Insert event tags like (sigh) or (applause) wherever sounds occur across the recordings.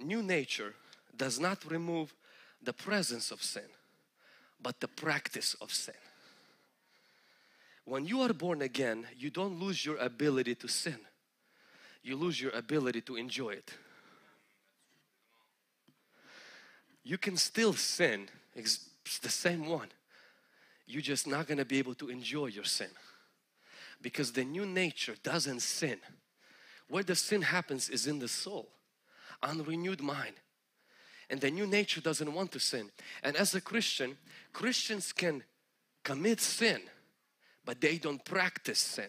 new nature does not remove the presence of sin, but the practice of sin. When you are born again, you don't lose your ability to sin. You lose your ability to enjoy it. You can still sin, it's the same one. You're just not going to be able to enjoy your sin because the new nature doesn't sin. Where the sin happens is in the soul, unrenewed mind. And the new nature doesn't want to sin. And as a Christian, Christians can commit sin, but they don't practice sin.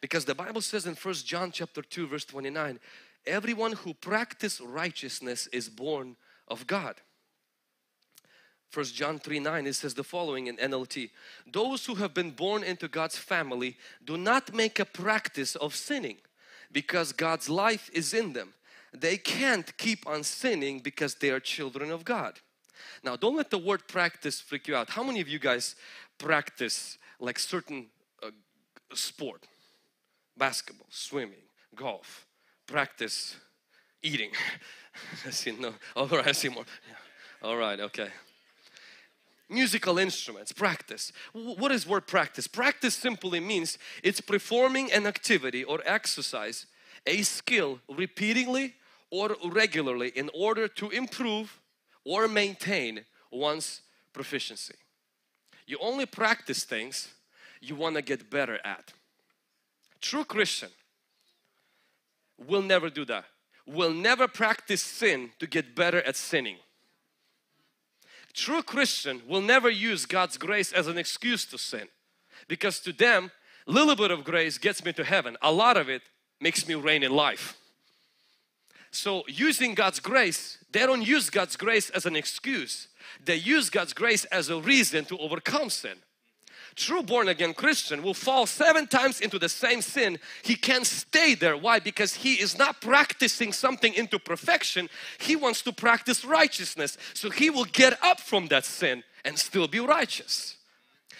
Because the Bible says in First John chapter 2 verse 29, everyone who practice righteousness is born of God. First John 3 9 it says the following in NLT Those who have been born into God's family do not make a practice of sinning because God's life is in them. They can't keep on sinning because they are children of God. Now don't let the word practice freak you out. How many of you guys practice like certain uh, sport? Basketball, swimming, golf, practice eating. (laughs) I see no, all right, I see more. Yeah. All right, okay musical instruments practice what is word practice practice simply means it's performing an activity or exercise a skill repeatedly or regularly in order to improve or maintain one's proficiency. You only practice things you want to get better at. True christian will never do that. Will never practice sin to get better at sinning. True Christian will never use God's grace as an excuse to sin because to them little bit of grace gets me to heaven. A lot of it makes me reign in life so using God's grace they don't use God's grace as an excuse they use God's grace as a reason to overcome sin true born again Christian will fall seven times into the same sin. He can't stay there. Why? Because he is not practicing something into perfection. He wants to practice righteousness. So he will get up from that sin and still be righteous.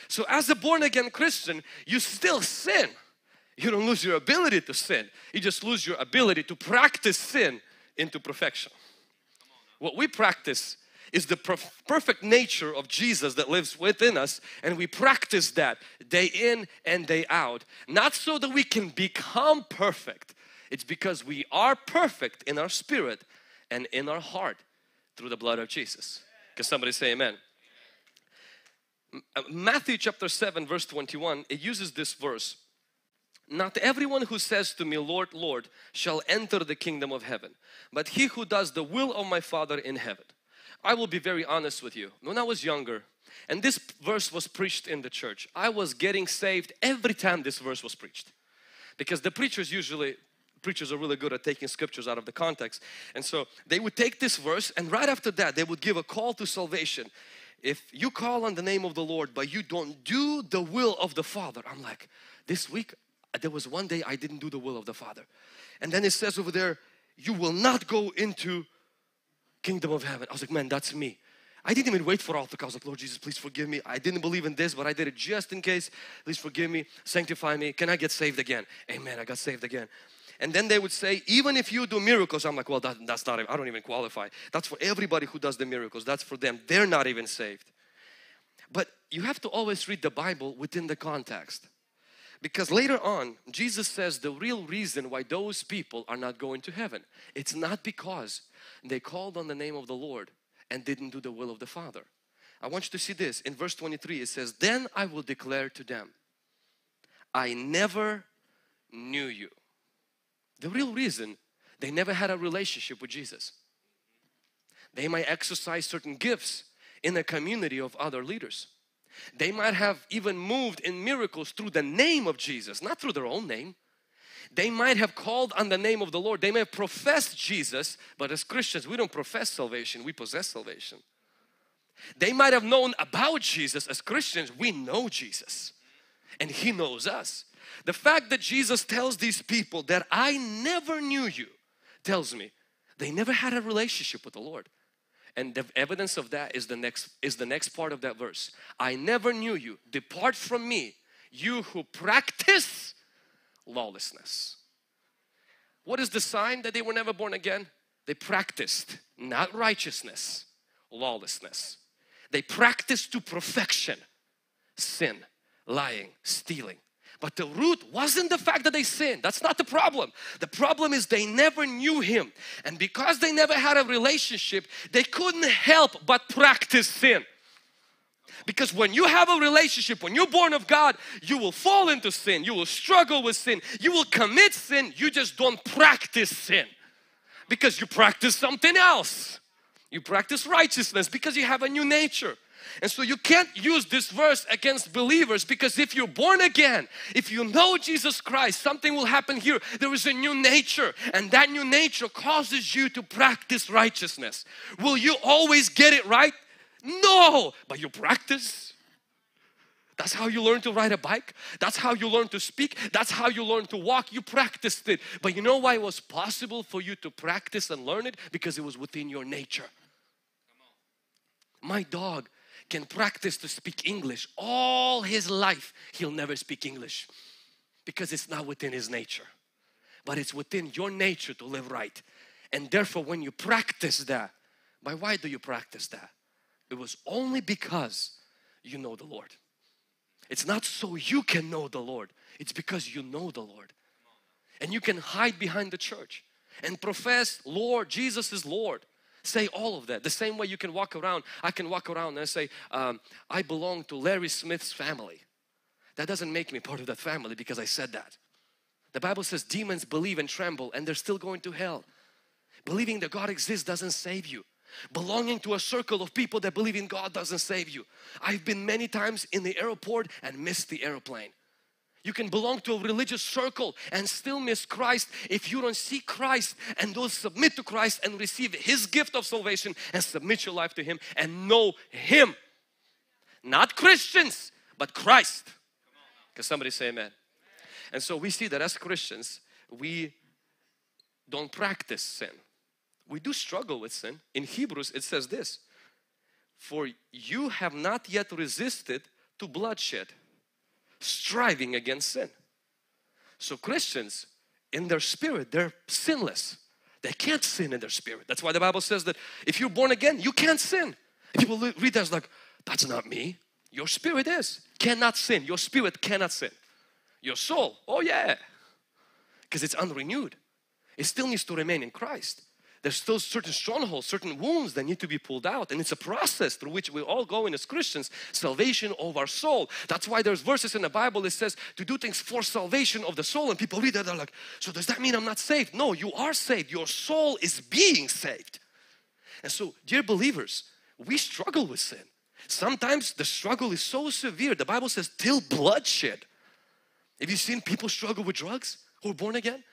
So as a born again Christian, you still sin. You don't lose your ability to sin. You just lose your ability to practice sin into perfection. What we practice is the perf perfect nature of Jesus that lives within us and we practice that day in and day out. Not so that we can become perfect. It's because we are perfect in our spirit and in our heart through the blood of Jesus. Can somebody say amen? Uh, Matthew chapter 7 verse 21 it uses this verse not everyone who says to me Lord Lord shall enter the kingdom of heaven but he who does the will of my father in heaven I will be very honest with you. When I was younger, and this verse was preached in the church, I was getting saved every time this verse was preached. Because the preachers usually, preachers are really good at taking scriptures out of the context. And so they would take this verse and right after that they would give a call to salvation. If you call on the name of the Lord but you don't do the will of the Father. I'm like, this week there was one day I didn't do the will of the Father. And then it says over there, you will not go into kingdom of heaven. I was like, man, that's me. I didn't even wait for call. I was like, Lord Jesus, please forgive me. I didn't believe in this, but I did it just in case. Please forgive me, sanctify me. Can I get saved again? Amen. I got saved again. And then they would say, even if you do miracles, I'm like, well, that, that's not, I don't even qualify. That's for everybody who does the miracles. That's for them. They're not even saved. But you have to always read the Bible within the context. Because later on, Jesus says the real reason why those people are not going to heaven. It's not because they called on the name of the Lord and didn't do the will of the Father. I want you to see this. In verse 23 it says, Then I will declare to them, I never knew you. The real reason they never had a relationship with Jesus. They might exercise certain gifts in a community of other leaders. They might have even moved in miracles through the name of Jesus, not through their own name. They might have called on the name of the Lord. They may have professed Jesus, but as Christians, we don't profess salvation, we possess salvation. They might have known about Jesus. As Christians, we know Jesus and He knows us. The fact that Jesus tells these people that I never knew you tells me they never had a relationship with the Lord. And the evidence of that is the next is the next part of that verse. I never knew you. Depart from me, you who practice lawlessness. What is the sign that they were never born again? they practiced not righteousness, lawlessness. They practiced to perfection sin, lying, stealing. But the root wasn't the fact that they sinned. That's not the problem. The problem is they never knew Him. And because they never had a relationship, they couldn't help but practice sin. Because when you have a relationship, when you're born of God, you will fall into sin. You will struggle with sin. You will commit sin. You just don't practice sin. Because you practice something else. You practice righteousness because you have a new nature. And so you can't use this verse against believers because if you're born again, if you know Jesus Christ, something will happen here. There is a new nature and that new nature causes you to practice righteousness. Will you always get it right? No, but you practice. That's how you learn to ride a bike. That's how you learn to speak. That's how you learn to walk. You practiced it. But you know why it was possible for you to practice and learn it? Because it was within your nature. My dog can practice to speak English all his life. He'll never speak English because it's not within his nature. But it's within your nature to live right. And therefore, when you practice that, by why do you practice that? It was only because you know the Lord. It's not so you can know the Lord. It's because you know the Lord. And you can hide behind the church and profess Lord, Jesus is Lord. Say all of that. The same way you can walk around, I can walk around and say, um, I belong to Larry Smith's family. That doesn't make me part of that family because I said that. The Bible says demons believe and tremble and they're still going to hell. Believing that God exists doesn't save you. Belonging to a circle of people that believe in God doesn't save you. I've been many times in the airport and missed the airplane. You can belong to a religious circle and still miss Christ if you don't see Christ and don't submit to Christ and receive His gift of salvation and submit your life to Him and know Him. Not Christians, but Christ. Can somebody say amen? And so we see that as Christians, we don't practice sin we do struggle with sin. In Hebrews it says this, for you have not yet resisted to bloodshed, striving against sin. So Christians in their spirit, they're sinless. They can't sin in their spirit. That's why the Bible says that if you're born again, you can't sin. People read that like, that's not me. Your spirit is. Cannot sin. Your spirit cannot sin. Your soul, oh yeah. Because it's unrenewed. It still needs to remain in Christ there's still certain strongholds, certain wounds that need to be pulled out. And it's a process through which we all go in as Christians, salvation of our soul. That's why there's verses in the Bible that says to do things for salvation of the soul. And people read that, they're like, so does that mean I'm not saved? No, you are saved. Your soul is being saved. And so, dear believers, we struggle with sin. Sometimes the struggle is so severe. The Bible says till bloodshed. Have you seen people struggle with drugs who are born again?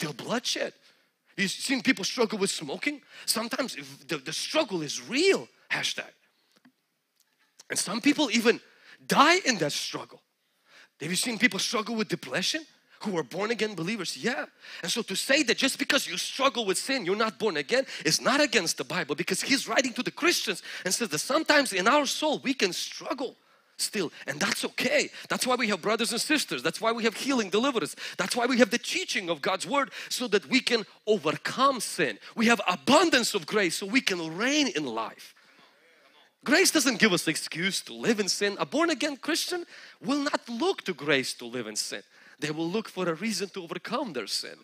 Till bloodshed. You've seen people struggle with smoking? Sometimes the, the struggle is real, hashtag. And some people even die in that struggle. Have you seen people struggle with depression? Who are born again believers? Yeah. And so to say that just because you struggle with sin, you're not born again is not against the Bible because he's writing to the Christians and says that sometimes in our soul we can struggle still. And that's okay. That's why we have brothers and sisters. That's why we have healing deliverance. That's why we have the teaching of God's word so that we can overcome sin. We have abundance of grace so we can reign in life. Grace doesn't give us excuse to live in sin. A born again Christian will not look to grace to live in sin. They will look for a reason to overcome their sin